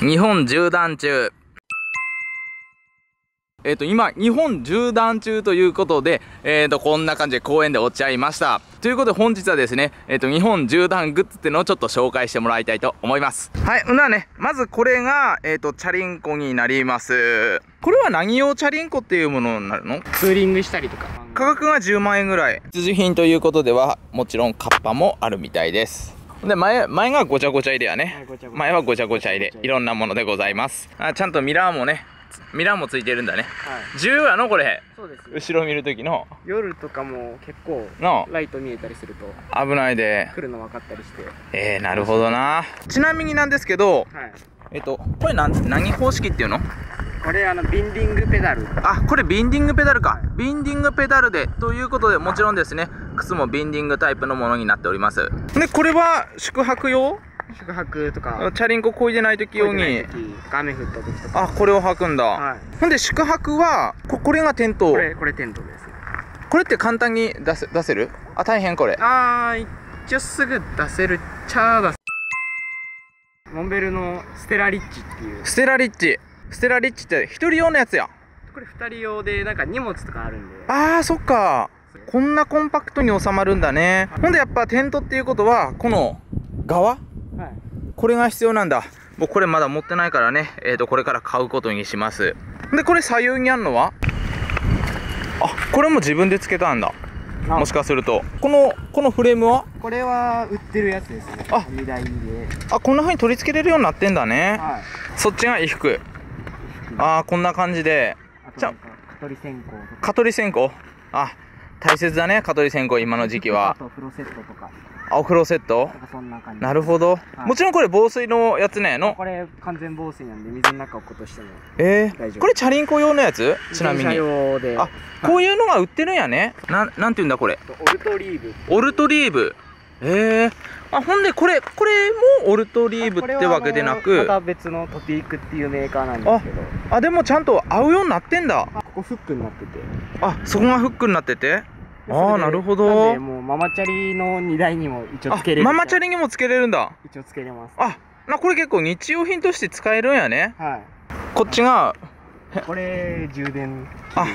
日本縦断中。えっ、と、今、日本縦断中ということで、えっ、と、こんな感じで公園で落ち合いました。ということで、本日はですね、えっ、と、日本縦断グッズっていうのをちょっと紹介してもらいたいと思います。はい、ほなね、まずこれが、えっ、と、チャリンコになります。これは何用チャリンコっていうものになるの？ツーリングしたりとか価格が10万円ぐらい必需品ということではもちろんカッパもあるみたいですで前前がごちゃごちゃ入れやね。前はごちゃごちゃ入れい。ろんなものでございます。あちゃんとミラーもねミラーもついてるんだね。はい。重要やのこれ。そうです。ね後ろ見る時の。夜とかも結構の。ライト見えたりすると危ないで。来るの分かったりして。えー、なるほどな。ちなみになんですけどはい。えっとこれなん何方式っていうの？これあのビンディングペダル。あこれビンディングペダルか。ビンディングペダルでということでもちろんですね。靴もビンディングタイプのものになっております。でこれは宿泊用？宿泊とか。チャリンコこいでない時用に。雨降った時とか。あこれを履くんだ、はい。ほんで宿泊はここれがテント。これこれテントです。これって簡単に出せ出せる？あ大変これ。あー一応すぐ出せるっちゃ出せモンベルのステラリッチっていう。ステラリッチステラリッチって一人用のやつや。これ2人用でなんか荷物とかあるんで。あーそっか。こんなコンパクトに収まるんだね。ほんでやっぱテントっていうことはこの側？はい。これが必要なんだ。僕これまだ持ってないからね。えー、とこれから買うことにします。でこれ左右にあんのは？あこれも自分でつけたんだ。あもしかすると。このこのフレームは？これは売ってるやつですね。あ。あこんな風に取り付けれるようになってんだね。はい。そっちが衣服ああこんな感じで。あとなんか蚊取り線香蚊取り線香？あ大切だね蚊取り線香今の時期は。あと風呂セットとか。あお風呂セット？なるほど、はい。もちろんこれ防水のやつねの？これ完全防水なんで水の中落っことしても。えー、大丈夫。これチャリンコ用のやつ？ちなみに。あこういうのが売ってるんやね。なんなんて言うんだこれ？オルトリーブ。オルトリーブええあほんでこれこれもオルトリーブってわけでなく？はまた別のトピークっていうメーカーなんですけど。あでもちゃんと合うようになってんだ。あここフックになってて。あそこがフックになってて？ああなるほなんどでもうママチャリの荷台にも一応あつけれるママチャリにもつけれるんだ。一応つけれます。あなこれ結構日用品として使えるんやね。はこっちがいこれ充電あ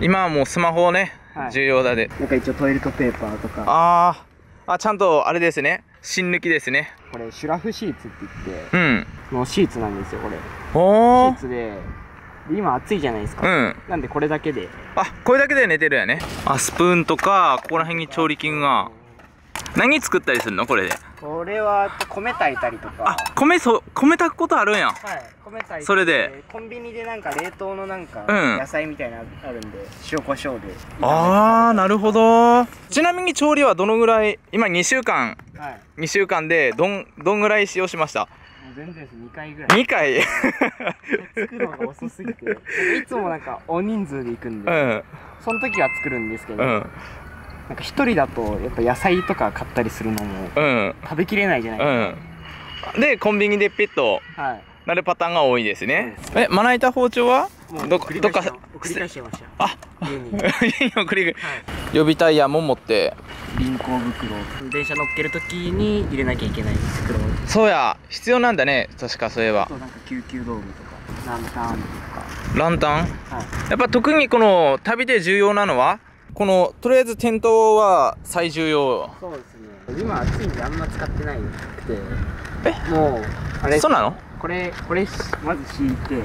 今はもうスマホをね、はい。重要だで。なんか一応トイレットペーパーとか。あーあちゃんとあれですね。芯抜きですね。これシュラフシーツって言ってうん。のシーツなんですよこれ。シおー。ーツでで今暑いじゃないですか、うん。なんでこれだけで。あこれだけで寝てるやね。あスプーンとかここら辺に調理器具が何作ったりするの？これで。これは米炊いたりとか。あ米そ米炊くことあるんや。はい米炊いてそれで。コンビニでなんか冷凍のなんかうん。野菜みたいなのあるんで、塩コショウで。あーなるほど。ちなみに調理はどのぐらい？今2週間。はい。2週間でどんどんぐらい使用しました？全然です。2回ぐらい。2回。作るのが遅すぎて。いつもなんか大人数で行くんで、うん。その時は作るんですけど、うんなんか一人だとやっぱ野菜とか買ったりするのもうん。食べきれないじゃないでうん。でコンビニでピッとすか、はい。なるパターンが多いですね。えまな板包丁は？どっか返し繰り返してましたあ。家に。家に送りはい。予備タイヤも持って。輪行袋。電車乗っけるときに入れなきゃいけない袋。そうや。必要なんだね。確かそういえば。あとなんか救急道具とか。ランタンとランタン？かはい。やっぱ特にこの旅で重要なのはこのとりあえずテントは最重要。そうですね。今暑いんであんま使ってないくて。もうあれ。そうなの？これこれまず敷いて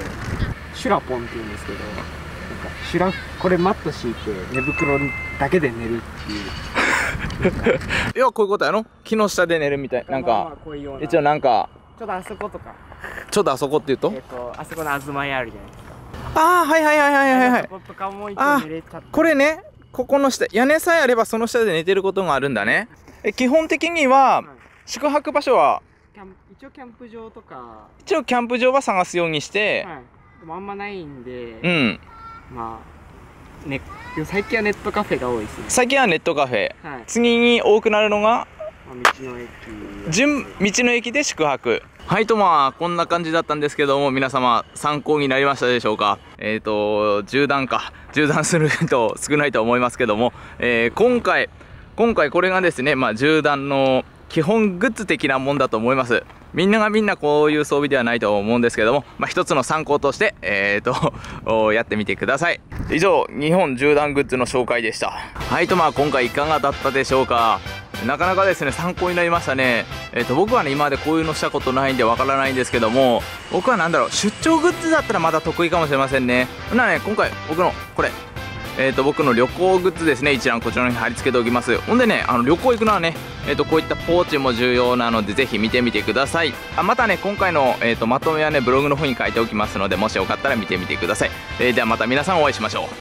シュラポンって言うんですけどなんかシュラこれマット敷いて寝袋だけで寝るっていう。いやこういうことやろ？木の下で寝るみたい。なんか一応なんかちょっとあそことか。ちょっとあそこって言うと？えっ、とあそこの東屋あるじゃないですか。ああはいはいはいはいはいはいあこれねここの下屋根さえあればその下で寝てることがあるんだね。え基本的にははい。宿泊場所は？キャン一応キャンプ場とか、は一応キャンプ場は探すようにして、い、でもあんまないんで、うん。まあね最近はネットカフェが多いですね。最近はネットカフェ。はい、次に多くなるのがまあ、道の駅。順道の駅で宿泊はいとまあこんな感じだったんですけども皆様参考になりましたでしょうか？えっ、と縦断か。縦断する人少ないと思いますけども、えー今回今回これがですねまあ縦断の基本グッズ的なもんだと思います。みんながみんなこういう装備ではないと思うんですけども、まあ、一つの参考として、えー、と、やってみてください。以上、日本縦断グッズの紹介でした。はい、とまあ今回いかがだったでしょうか？なかなかですね、参考になりましたね。えっ、と、僕はね、今までこういうのしたことないんでわからないんですけども、僕はなんだろう、出張グッズだったらまだ得意かもしれませんね。ほなね、今回僕の、これ、えー、と僕の旅行グッズですね。一覧こちらに貼り付けておきます。ほんでねあの旅行行くのはね、えー、とこういったポーチも重要なのでぜひ見てみてください。あまたね今回の、えー、とまとめはねブログの方に書いておきますのでもしよかったら見てみてください、えーではまた皆さんお会いしましょう。